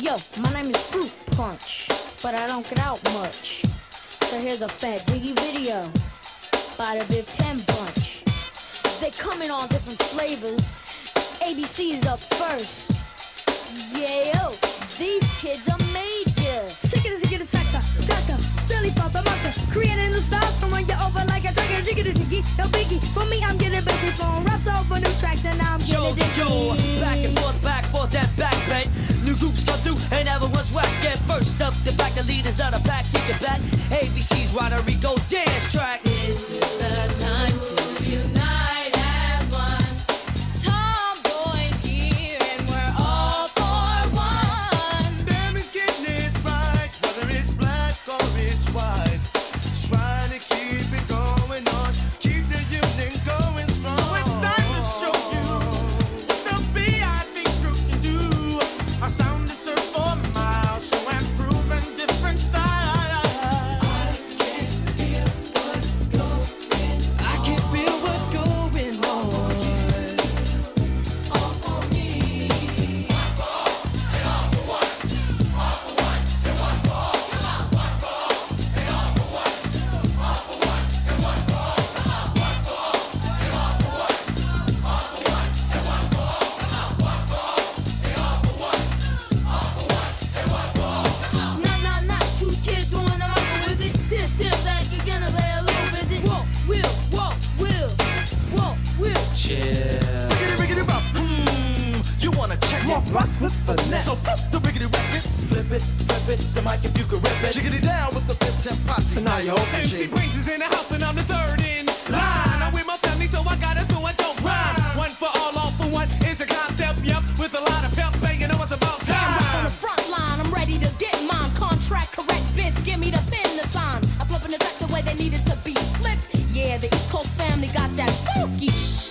Yo, my name is Fruit Punch, but I don't get out much. So here's a fat diggy video by the Biv 10 bunch. They come in all different flavors. ABC's up first. Yeah, yo, these kids are major. Sick it, sick it, sucker, ducker, silly papa mucker. Creating new style, can run you over like a trucker. Jiggy, jiggy, no biggie. For me, I'm getting busy, phone raps over new tracks, and I'm Yo, getting yo, diggy. back and forth, back forth, that back bend. Groups come through, and everyone's whack. Get first up, the back, the leaders will. Riggedy, riggedy, bop. Hmm, you wanna check More it? rocks with finesse. So flip the riggedy records. flip it, flip it, the mic if you can rip it. Jiggity down with the fifth temp posse. So now you're open MC. Brains is in the house and I'm the third in line. I'm with my family, so I gotta do it, don't rhyme. One for all, all for one is a concept, yep. With a lot of pep, banging, know it's about I'm back on the front line, I'm ready to get mine. Contract correct, bitch, give me the pin, the sign. I'm flipping the tracks the way they needed to be flipped. Yeah, the East Coast family got that funky sh-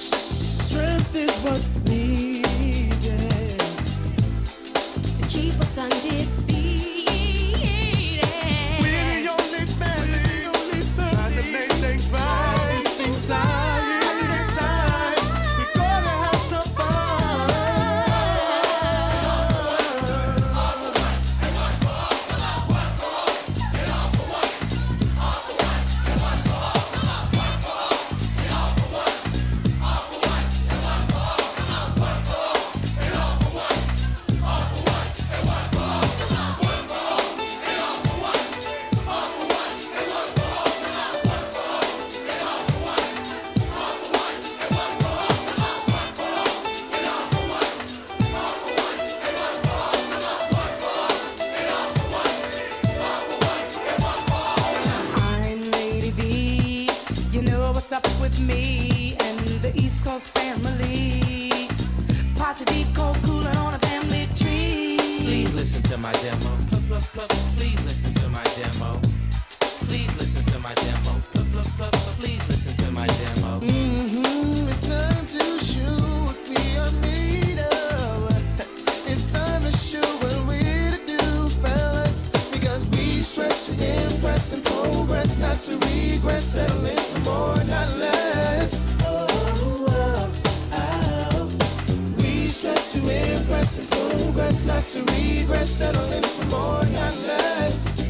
with me and the East Coast family. Positive, cold, cooling on a family tree. Please listen to my demo. Pl- pl- pl- Please listen to my demo. Please listen to my demo. Pl- pl- pl- Please listen to my demo. Mhm, It's time to show what we are made of. It's time to show what we're to do, fellas. Because we stress to impress and progress, not to regress, settling for more, not less. progress and progress, not to regress, settling for more, not less.